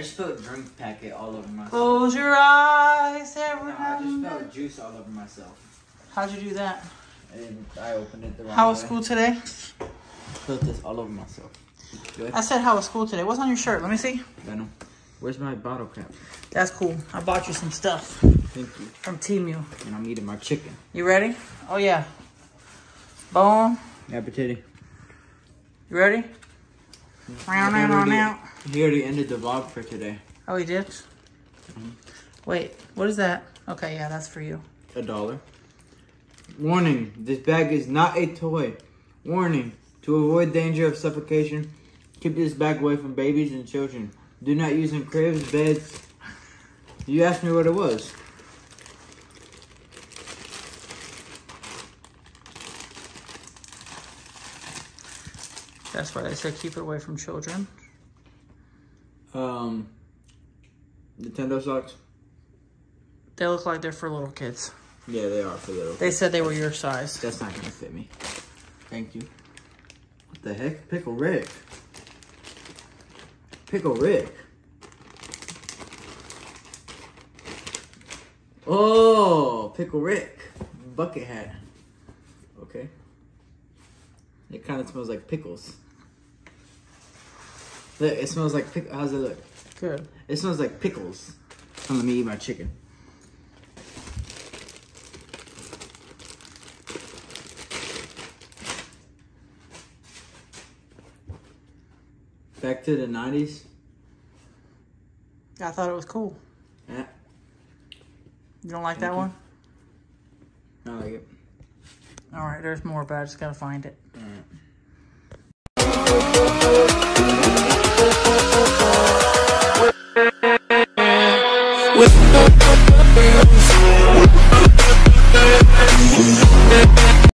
drink packet all over myself. Close your eyes, everyone. No, I just spilled juice all over myself. How'd you do that? And I opened it the wrong way. How was way. school today? Spilled this all over myself. I said how was school today. What's on your shirt? Let me see. Venom. Where's my bottle cap? That's cool. I bought you some stuff Thank you. from Temu. And I'm eating my chicken. You ready? Oh yeah. Boom. Appetite. You ready? Meow, meow, meow, meow. He already ended the vlog for today. Oh, he did? Mm-hmm. Wait, what is that? Okay, yeah, that's for you. A dollar. Warning, this bag is not a toy. Warning, to avoid danger of suffocation, keep this bag away from babies and children. Do not use in cribs, beds. You asked me what it was. That's why they said keep it away from children. Um, Nintendo socks? They look like they're for little kids. Yeah, they are for little. They said they were your size. That's not gonna fit me. Thank you. What the heck? Pickle Rick. Pickle Rick. Oh, Pickle Rick. Bucket hat. Okay. It kind of smells like pickles. Look, it smells like pick. How's it look? Good. It smells like pickles. Let me eat my chicken. Back to the 90s. I thought it was cool. Yeah, You don't like Thank that you. one? I like it. All right, there's more, but I just gotta find it. With